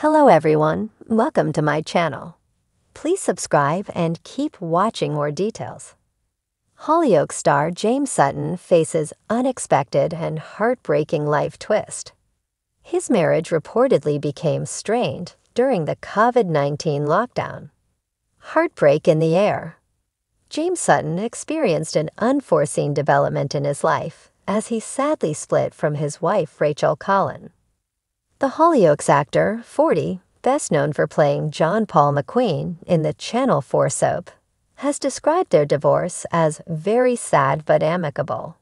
Hello everyone, welcome to my channel. Please subscribe and keep watching more details. Hollyoaks star James Sutton faces unexpected and heartbreaking life twist. His marriage reportedly became strained during the COVID-19 lockdown. Heartbreak in the air. James Sutton experienced an unforeseen development in his life as he sadly split from his wife Rachel Collin. The Hollyoaks actor, 40, best known for playing John Paul McQueen in the Channel 4 soap, has described their divorce as very sad but amicable.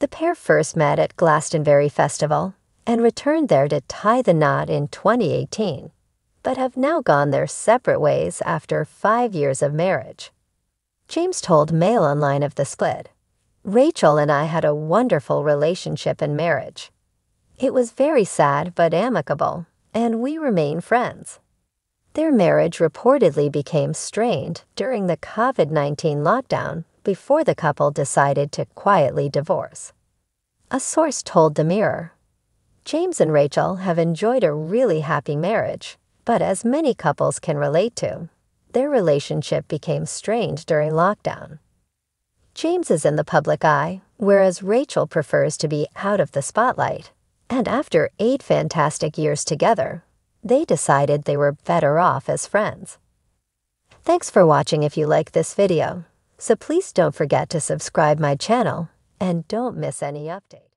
The pair first met at Glastonbury Festival and returned there to tie the knot in 2018, but have now gone their separate ways after five years of marriage. James told Mail Online of the split. Rachel and I had a wonderful relationship and marriage. It was very sad but amicable, and we remain friends. Their marriage reportedly became strained during the COVID 19 lockdown before the couple decided to quietly divorce. A source told The Mirror James and Rachel have enjoyed a really happy marriage, but as many couples can relate to, their relationship became strained during lockdown. James is in the public eye, whereas Rachel prefers to be out of the spotlight. And after eight fantastic years together, they decided they were better off as friends. Thanks for watching if you like this video. So please don't forget to subscribe my channel and don't miss any updates.